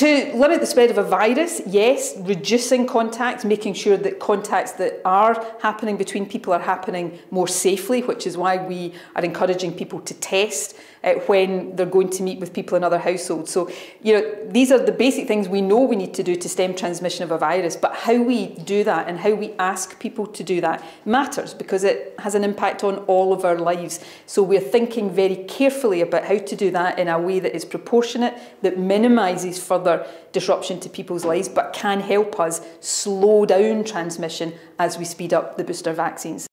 To limit the spread of a virus, yes, reducing contacts, making sure that contacts that are happening between people are happening more safely, which is why we are encouraging people to test uh, when they're going to meet with people in other households. So, you know, these are the basic things we know we need to do to stem transmission of a virus, but how we do that and how we ask people to do that matters because it has an impact on all of our lives. So we're thinking very carefully about how to do that in a way that is proportionate, that minimises further disruption to people's lives, but can help us slow down transmission as we speed up the booster vaccines.